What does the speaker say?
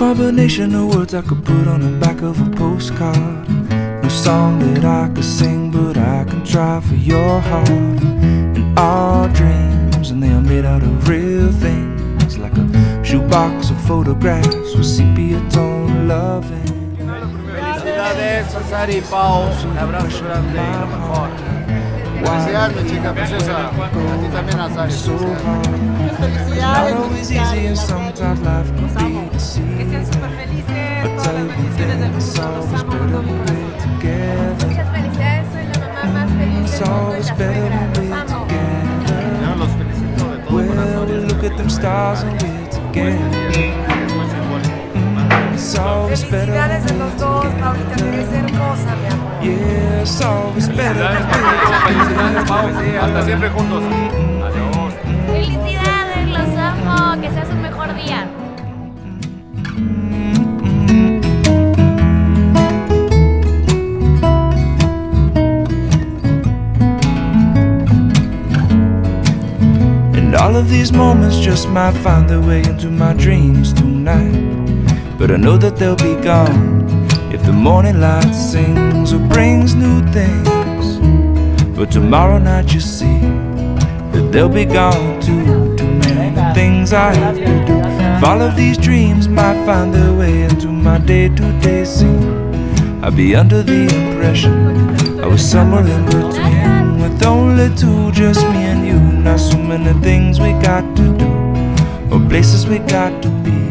combination of words I could put on the back of a postcard. No song that I could sing, but I can try for your heart. And our dreams, and they are made out of real things, like a shoebox of photographs with sepia tone loving. Felicidades, César y. Un abrazo grande y lo mejor. Felicidades, mi chica preciosa. A ti también, Azari. Not Felicidades, always easy, and sometimes life Muchas felicidades, soy la mamá más feliz del la los felicito de. Felicidades los dos, hermosa, mi amor. Felicidades, hasta siempre juntos. All of these moments just might find their way into my dreams tonight. But I know that they'll be gone if the morning light sings or brings new things. But tomorrow night you see that they'll be gone too. Too many things I have to do. If all of these dreams might find their way into my day to day scene, I'd be under the impression I was somewhere in between with only two, just me and you. Not so many things we got to do or places we got to be.